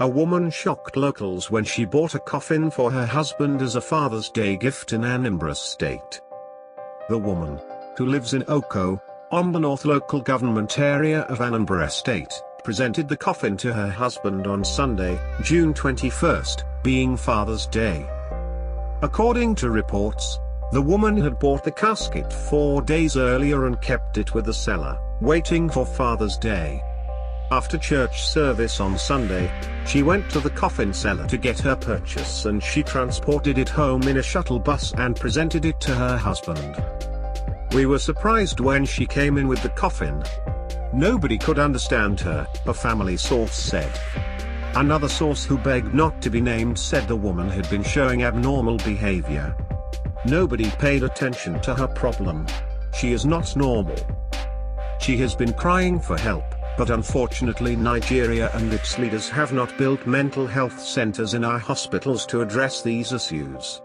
A woman shocked locals when she bought a coffin for her husband as a Father's Day gift in Anambra State. The woman, who lives in Oko, Orumba North local government area of Anambra State, presented the coffin to her husband on Sunday, June 21, being Father's Day. According to reports, the woman had bought the casket four days earlier and kept it with the seller, waiting for Father's Day. After church service on Sunday, she went to the coffin seller to get her purchase and she transported it home in a shuttle bus and presented it to her husband. We were surprised when she came in with the coffin. Nobody could understand her, a family source said. Another source who begged not to be named said the woman had been showing abnormal behavior. Nobody paid attention to her problem. She is not normal. She has been crying for help, but unfortunately Nigeria and its leaders have not built mental health centers in our hospitals to address these issues.